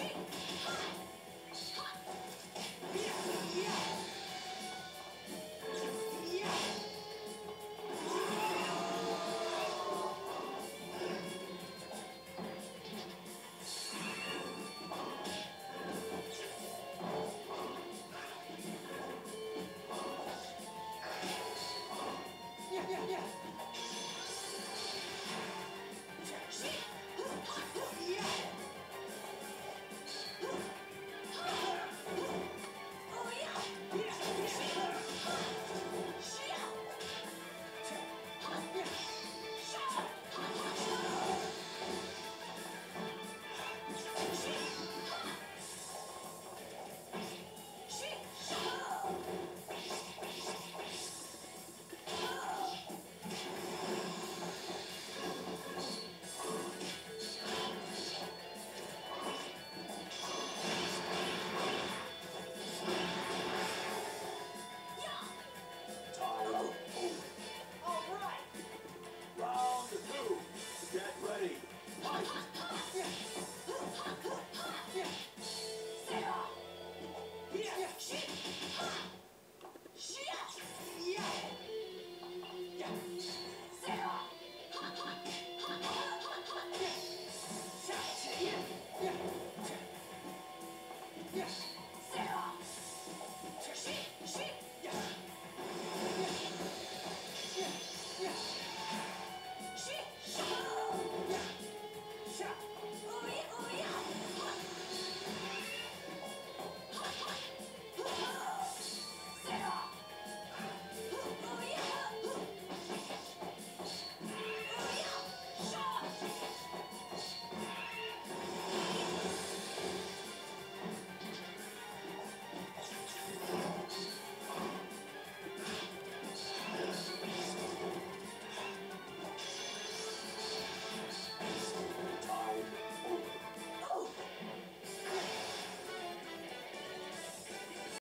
Sing.